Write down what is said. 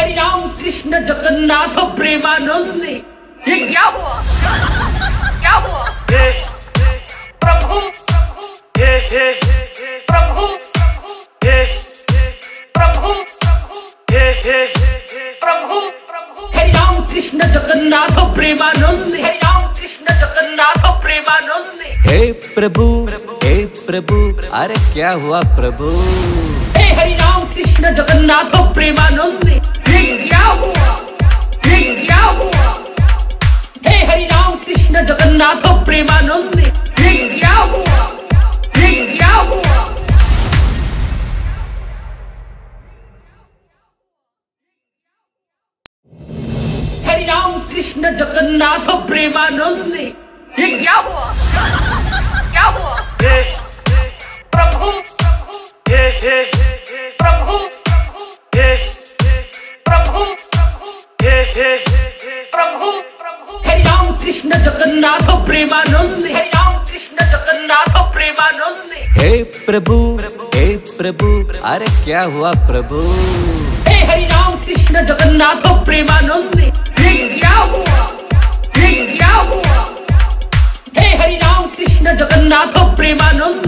हरि राम कृष्ण जगन्नाथ प्रेमानंद। ये क्या हुआ? क्या हुआ? प्रभु प्रभु प्रभु प्रभु हरि राम कृष्ण जगन्नाथ प्रेमानंद। हरि राम कृष्ण जगन्नाथ प्रेमानंद। हे प्रभु हे प्रभु अरे क्या हुआ प्रभु? हे हरि राम कृष्ण जगन्नाथ प्रेमानंद। जगन्नाथ प्रेमानंद ये राम कृष्ण जगन्नाथ प्रेमानंद ये क्या हुआ क्या हुआ प्रभु प्रभु हरि राम कृष्ण जगन्नाथ प्रेमानंद हरि राम कृष्ण जगन्नाथ प्रेमानंद। हे प्रभु हे प्रभु अरे क्या हुआ प्रभु? हे हरि राम कृष्ण जगन्नाथ प्रेमानंद ये क्या हुआ? ये क्या हुआ? हे हरि राम कृष्ण जगन्नाथ प्रेमानंद।